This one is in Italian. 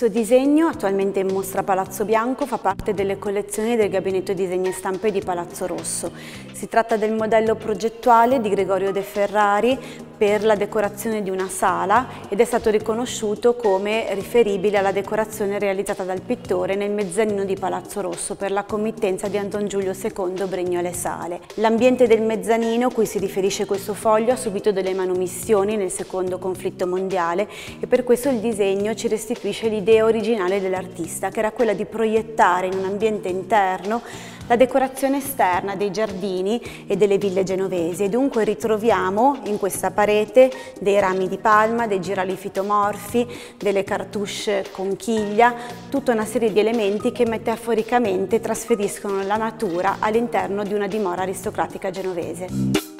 Questo disegno, attualmente in mostra Palazzo Bianco, fa parte delle collezioni del Gabinetto Disegni e Stampe di Palazzo Rosso. Si tratta del modello progettuale di Gregorio De Ferrari per la decorazione di una sala ed è stato riconosciuto come riferibile alla decorazione realizzata dal pittore nel mezzanino di Palazzo Rosso per la committenza di Anton Giulio II Bregnole Sale. L'ambiente del mezzanino cui si riferisce questo foglio ha subito delle manomissioni nel secondo conflitto mondiale e per questo il disegno ci restituisce l'idea originale dell'artista che era quella di proiettare in un ambiente interno la decorazione esterna dei giardini e delle ville genovesi e dunque ritroviamo in questa parete dei rami di palma, dei girali fitomorfi, delle cartouche con chiglia, tutta una serie di elementi che metaforicamente trasferiscono la natura all'interno di una dimora aristocratica genovese.